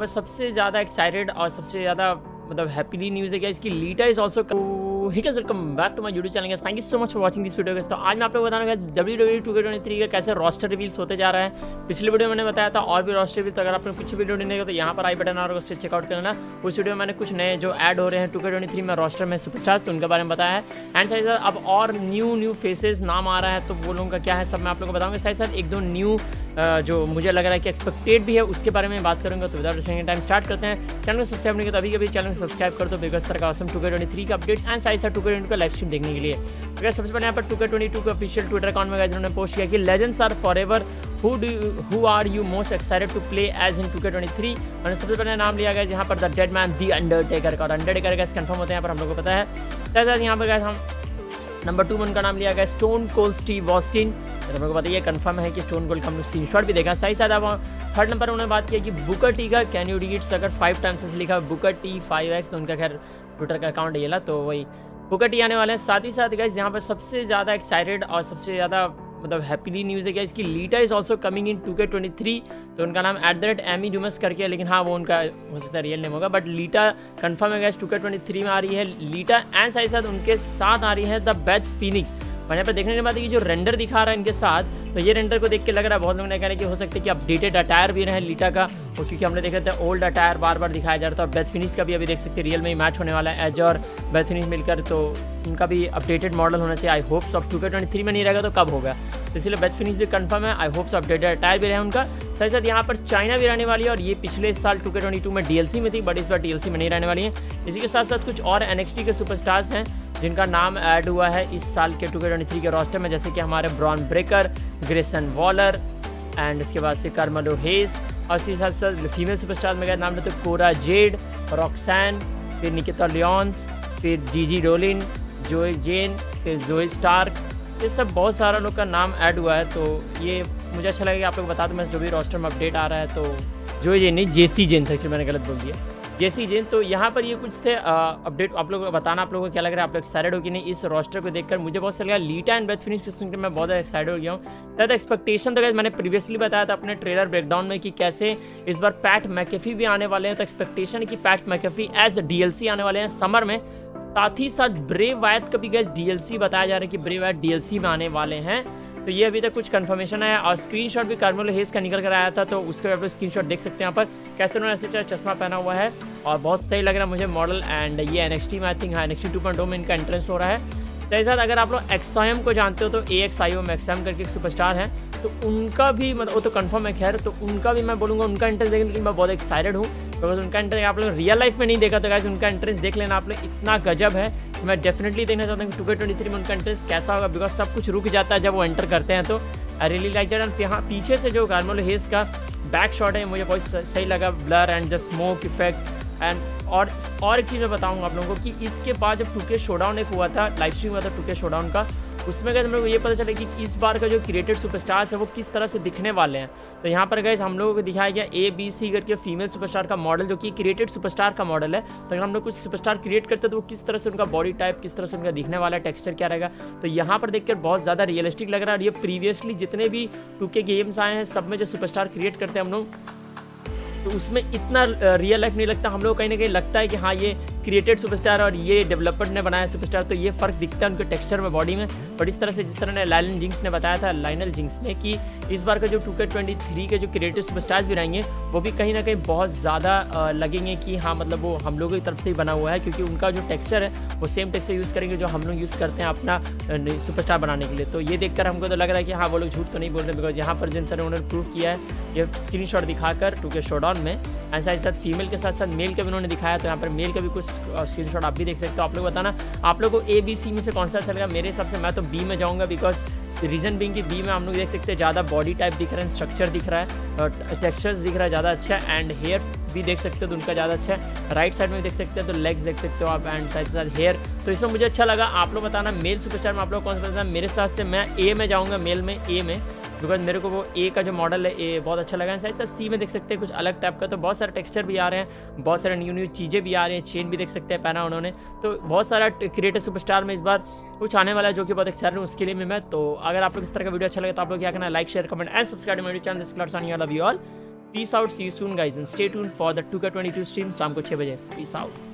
पर सबसे ज़्यादा एक्साइटेड और सबसे ज़्यादा मतलब हैप्पीली न्यूज़ है क्या? इसकी लीटा इज़ ऑल्सो ही कैसे welcome back to my YouTube channel thank you so much for watching this video तो आज मैं आप लोग बताना W W two K twenty three का कैसे रोस्टर रिवील्स होते जा रहा है। पिछले वीडियो में मैंने बताया था, और भी रोस्टर रिवील तो अगर आपने कुछ वीडियो नहीं देखा तो यहाँ पर आई बटन और उससे चेकआउट कर लेना। उस वीडियो में मैंने कुछ नए जो एड हो रहे हैं टू के ट्वेंटी थ्री में रोस्टर में सुपरस्टार्स तो उनके बारे में बताया है। एंड साथ साथ अब और न्यू न्यू फेसेस नाम आ रहा है तो वो लोगों का क्या है, सब मैं आप लोगों को बताऊँगा। साथ साथ एक दो न्यू जो मुझे लग रहा है कि एक्सपेक्टेड भी है, उसके बारे में बात करूँगा। तो विदाउट टाइम स्टार्ट करते हैं। चैनल को सब्सक्राइब नहीं किया तो अभी कभी चैनल सब्सक्राइब कर दो बिकॉज़ तरह का टू के ट्वेंटी थ्री का updates and size two K twenty का लाइव स्ट्रीम देखने के लिए। अगर सबसे पहले यहाँ पर टू के ट्वेंटी टू के ऑफिशियल ट्विटर अकाउंट में उन्होंने पोस्ट किया कि legends are for ever who who are you most excited to play as in two K twenty three और सबसे पहले नाम लिया गया यहाँ पर the dead man the Undertaker का। और अंडरटेकर का कन्फर्म होते हैं, यहाँ पर हम लोग को पता है। साथ यहाँ पर गए हम नंबर टू वन का नाम लिया गया स्टोन कोल स्टीव वॉस्टिन तो मेरे को पता ये कंफर्म है कि स्टोन कोल का हमने स्क्रीन शॉट भी देखा। सही साथ अब थर्ड नंबर उन्होंने बात किया कि बुकर टी का कैन यू रीड्स अगर फाइव टाइम्स से लिखा बुकर टी फाइव एक्स तो उनका खैर ट्विटर का अकाउंट ये ला तो वही बुकर टी आने वाले हैं। साथ ही साथ गए यहाँ पर सबसे ज़्यादा एक्साइटेड और सबसे ज़्यादा मतलब हैप्पीली न्यूज़ है क्या इसकी Lita is also coming in two K twenty three तो उनका नाम at the rate Amy Dumas करके लेकिन हाँ वो उनका हो सकता है रियल नेम होगा बट लीटा कन्फर्म है टू के ट्वेंटी थ्री में आ रही है। लीटा एंड साथ ही साथ उनके साथ आ रही है द बेथ फिनिक्स और यहाँ पर देखने के बाद ये जो रेंडर दिखा रहा है इनके साथ तो ये रेंडर को देख के लग रहा है, बहुत लोग ने कह रहे कि हो सकता है कि अपडेटेड अटायर भी रहे लीटा का, और क्योंकि हमने देख थे ओल्ड अटायर बार बार दिखाया जा रहा था, और बेथ फिनिश का भी अभी देख सकते हैं रियल में ही मैच होने वाला है एज और बेथ फिनिश मिलकर तो उनका भी अपडेटेड मॉडल होना चाहिए आई होप सो अब टू के ट्वेंटी थ्री में नहीं रहेगा तो कब होगा? तो इसलिए बेथ फिनिश भी कन्फर्म है I hope so updated attire भी रहे उनका। साथ साथ यहाँ पर चाइना भी रहने वाली है, और ये पिछले साल टू के ट्वेंटी टू में डीएलसी में थी बट इस बार डीएलसी में नहीं रहने वाली है। इसी के साथ साथ कुछ और एनएक्सटी के सुपरस्टार्स हैं जिनका नाम ऐड हुआ है इस साल के टू के ट्वेंटी थ्री के रोस्टर में, जैसे कि हमारे Bron Breakker Grayson Waller and इसके बाद से कर्मलो हेज और इसी साथ साथ फीमेल सुपरस्टार में नाम लेते कोरा जेड रॉक्सैन फिर निकिता लियोन्स फिर जीजी डोलिन जोए जेन फिर जोए स्टार्क ये सब बहुत सारा लोग का नाम ऐड हुआ है तो ये मुझे अच्छा लगेगा आप लोग बता दूँ, मैं जो भी रोस्टर में अपडेट आ रहा है तो जो ये नहीं जेसी जेन था मैंने गलत बोल दिया। जैसी जेन तो यहाँ पर ये कुछ थे अपडेट आप लोगों बताना, आप लोगों को क्या लग रहा है, आप लोग एक्साइटेड हो कि नहीं इस रोस्टर को देखकर? मुझे बहुत लगा Lita and Beth finish system के मैं बहुत एक्साइटेड हो गया हूँ। ज़्यादा एक्सपेक्टेशन तो मैंने प्रीवियसली बताया था अपने ट्रेलर ब्रेकडाउन में कि कैसे इस बार पैट मैकेफी भी आने वाले हैं। तो एक्सपेक्टेशन है कि पैट मैकेफी एज डी आने वाले हैं समर में। साथ ही साथ ब्रेव वायद का भी गैस डी बताया जा रहा है कि ब्रेव वायद डी में आने वाले हैं। तो ये अभी तक कुछ कंफर्मेशन है और स्क्रीनशॉट भी कार्मोलो हेज का निकल कर आया था तो उसके भी आप लोग स्क्रीनशॉट देख सकते हैं यहाँ पर। कैसे उन्होंने ऐसे चश्मा पहना हुआ है? और बहुत सही लग रहा है मुझे मॉडल एंड ये एन में I think NXT two point में इनका एंट्रेंस हो रहा है। तो साथ अगर आप लोग एक्साइम को जानते हो तो ए एक्स आई एम एक्साइम करके एक सुपरस्टार है। तो उनका भी मतलब वो तो कंफर्म है, खैर तो उनका भी मैं बोलूँगा, उनका इंटरेस्ट देखने के लिए मैं बहुत एक्साइटेड हूँ। बिकॉज़ उनका इंटरेस्ट आप लोग रियल लाइफ में नहीं देखा तो गाइस उनका एंट्रेंस देख लेना आप लोग, इतना गजब है। मैं डेफिनेटली देखना चाहता हूँ टू के ट्वेंटी थ्री में उनका इंटरेस्ट कैसा होगा बिकॉज़ सब कुछ रुक जाता है जब वो एंटर करते हैं। तो I really like that and यहाँ पीछे से जो गार्मोलो हेस का बैक शॉट है, मुझे बहुत सही लगा blur and the smoke effect and और और एक चीज़ मैं बताऊँगा आप लोगों को कि इसके बाद जब टू के शोडाउन एक हुआ था लाइव स्ट्रीम हुआ था टू के शोडाउन का, उसमें गए हम लोग को ये पता चला कि इस बार का जो क्रिएटेड सुपरस्टार्स है वो किस तरह से दिखने वाले हैं। तो यहाँ पर गए हम लोगों को दिखाया गया ए बी सी करके फीमेल सुपरस्टार का मॉडल जो कि क्रिएटेड सुपरस्टार का मॉडल है। तो अगर हम लोग कुछ सुपरस्टार क्रिएट करते हैं तो वो किस तरह से उनका बॉडी टाइप किस तरह से उनका दिखने वाला है टेक्स्चर क्या रहेगा? तो यहाँ पर देखकर बहुत ज़्यादा रियलिस्टिक लग रहा है। और ये प्रीवियसली जितने भी टू के गेम्स आए हैं, सब में जो सुपरस्टार क्रिएट करते हैं हम लोग तो उसमें इतना रियल लाइफ नहीं लगता। हम लोग कहीं ना कहीं लगता है कि हाँ ये क्रिएटेड सुपरस्टार और ये डेवलपर ने बनाया सुपरस्टार तो ये फ़र्क दिखता है उनके टेक्सचर में बॉडी में। बट इस तरह से जिस तरह ने लाइलन जिंक्स ने बताया था लाइनल जिंक्स ने, कि इस बार का जो टू के ट्वेंटी थ्री के जो क्रिएटिव सुपरस्टार्स भी रहेंगे, वो भी कहीं ना कहीं बहुत ज़्यादा लगेंगे कि हाँ मतलब वो हम लोगों की तरफ़ से ही बना हुआ है, क्योंकि उनका जो टेक्सचर है, वो सेम टेक्सचर यूज़ करेंगे जो हम लोग यूज़ करते हैं अपना सुपरस्टार बनाने के लिए। तो ये देखकर हमको तो लग रहा है कि हाँ वो लोग झूठ तो नहीं बोल रहे बिकॉज़ यहाँ पर जिन तरह उन्होंने प्रूव किया है ये स्क्रीन शॉट दिखाकर टू के शोडाउन में। एंड साथ ही साथ फीमेल के साथ साथ मेल का भी उन्होंने दिखाया तो यहाँ पर मेल का भी कुछ स्क्रीन शॉट आप भी देख सकते हो। आप लोग बताना, आप लोग को ए बी सी में से कौन सा चलेगा मेरे हिसाब से मैं तो बी में जाऊँगा बिकॉज़ रीज़न बिंग की बी में हम लोग देख सकते हैं ज़्यादा बॉडी टाइप दिख रहा है स्ट्रक्चर दिख रहा है, और टेक्सचर्स दिख रहा है ज़्यादा अच्छा एंड हेयर भी देख सकते हो तो उनका ज़्यादा अच्छा है। राइट साइड में देख सकते हो तो लेग्स देख सकते हो आप एंड साइड साथ हेयर तो इसमें मुझे अच्छा लगा, आप लोग बताना मेल सुपरस्टार में आप लोग कौन सा मेरे हिसाब से मैं ए में जाऊँगा मेल में ए में। बिकॉज़ मेरे को वो ए का जो मॉडल है ए बहुत अच्छा लगा। है साथ सी में देख सकते हैं कुछ अलग टाइप का। तो बहुत सारे टेक्सचर भी आ रहे हैं, बहुत सारे न्यू न्यू चीज़ें भी आ रही हैं चेन भी देख सकते हैं पहना उन्होंने। तो बहुत सारा क्रिएटिव सुपरस्टार में इस बार कुछ आने वाला है जो कि बहुत एक्साइटेड हूँ, उसके लिए भी मैं। तो अगर आप लोग इस तरह का वीडियो अच्छा लगे तो आप लोग क्या करना like share comment and subscribe मेरे channel on love you all peace out see soon guys and stay tune for the 2K22 stream शाम को छः बजे। Peace out